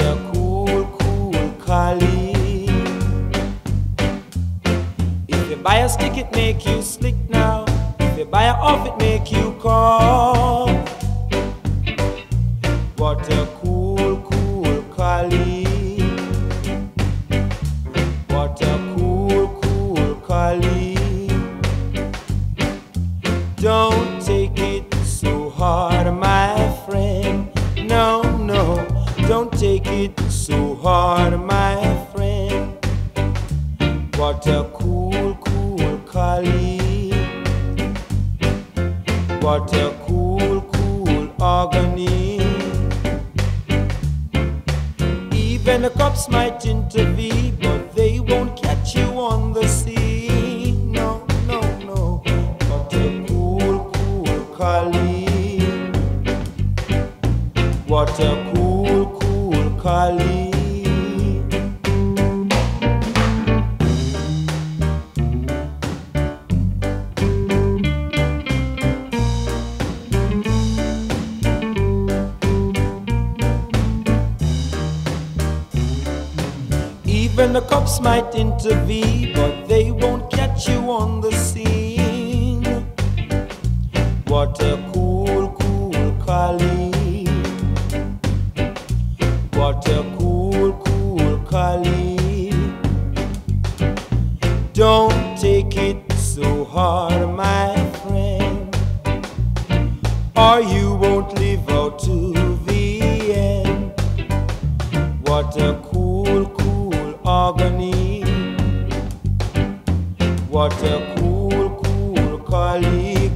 A cool, cool collie. If you buy a stick, it make you slick now. If you buy a off, it make you call. What a cool, cool collie. Take it so hard, my friend. What a cool, cool collie. What a cool, cool agony. Even the cops might intervene, but they won't catch you on the sea. No, no, no. What a cool, cool collie. What a cool, cool collie. Even the cops might intervene, but they won't catch you on the scene. What a What a cool, cool collie. Don't take it so hard, my friend, or you won't live out to the end. What a cool, cool agony. What a cool, cool collie.